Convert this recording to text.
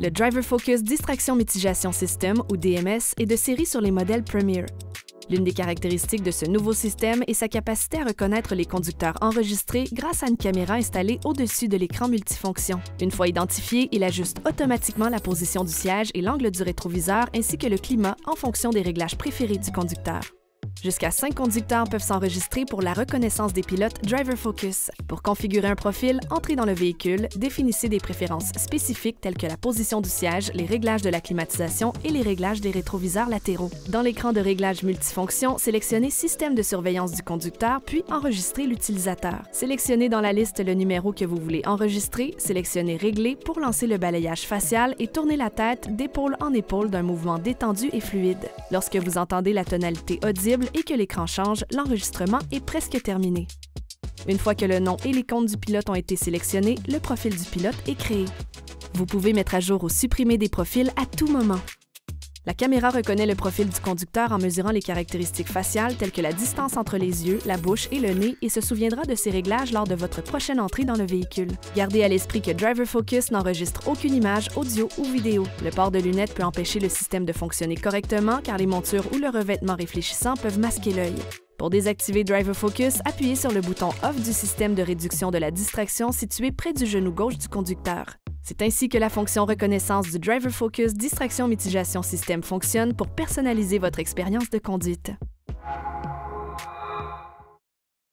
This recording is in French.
Le Driver Focus Distraction Mitigation System, ou DMS, est de série sur les modèles Premier. L'une des caractéristiques de ce nouveau système est sa capacité à reconnaître les conducteurs enregistrés grâce à une caméra installée au-dessus de l'écran multifonction. Une fois identifié, il ajuste automatiquement la position du siège et l'angle du rétroviseur ainsi que le climat en fonction des réglages préférés du conducteur. Jusqu'à 5 conducteurs peuvent s'enregistrer pour la reconnaissance des pilotes Driver Focus. Pour configurer un profil, entrez dans le véhicule, définissez des préférences spécifiques telles que la position du siège, les réglages de la climatisation et les réglages des rétroviseurs latéraux. Dans l'écran de réglage multifonction, sélectionnez Système de surveillance du conducteur, puis enregistrez l'utilisateur. Sélectionnez dans la liste le numéro que vous voulez enregistrer, sélectionnez Régler pour lancer le balayage facial et tournez la tête d'épaule en épaule d'un mouvement détendu et fluide. Lorsque vous entendez la tonalité audible, et que l'écran change, l'enregistrement est presque terminé. Une fois que le nom et les comptes du pilote ont été sélectionnés, le profil du pilote est créé. Vous pouvez mettre à jour ou supprimer des profils à tout moment. La caméra reconnaît le profil du conducteur en mesurant les caractéristiques faciales telles que la distance entre les yeux, la bouche et le nez et se souviendra de ces réglages lors de votre prochaine entrée dans le véhicule. Gardez à l'esprit que Driver Focus n'enregistre aucune image, audio ou vidéo. Le port de lunettes peut empêcher le système de fonctionner correctement car les montures ou le revêtement réfléchissant peuvent masquer l'œil. Pour désactiver Driver Focus, appuyez sur le bouton Off du système de réduction de la distraction situé près du genou gauche du conducteur. C'est ainsi que la fonction reconnaissance du Driver Focus Distraction Mitigation System fonctionne pour personnaliser votre expérience de conduite.